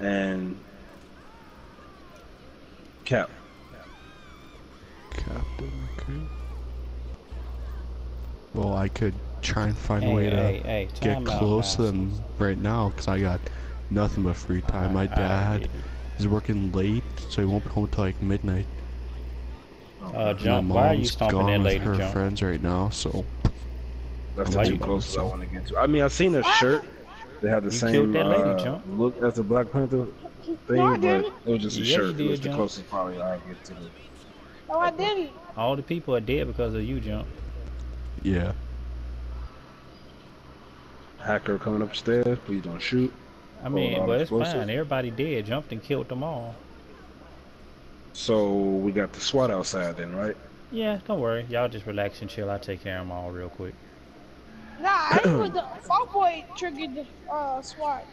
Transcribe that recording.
and Cap. Captain, okay. Well, I could try and find a Hey, way to hey, hey, get close to them right now because I got nothing but free time. My I- I dad get it. is working late, so he won't be home till like midnight. Uh, My Jump, why are you stomping gone that with lady, her Jump? friends right now, so That's Why the you- too closest I want to get to. I mean, I've seen a shirt that had the You same that lady, uh, look as the Black Panther thing, No, I but didn't. it was just a Yes, you shirt. it did, was the Jump. closest probably I get to the. No, I didn't. All the people are dead because of you, Jump. yeah. Hacker coming upstairs. Please don't shoot. I mean, lot but of it's fine. Everybody dead. Jumped and killed them all. So we got the SWAT outside then, right? Yeah, don't worry. Y'all just relax and chill. I'll take care of them all real quick. Nah, I with the Fall Boy triggered the uh, SWAT.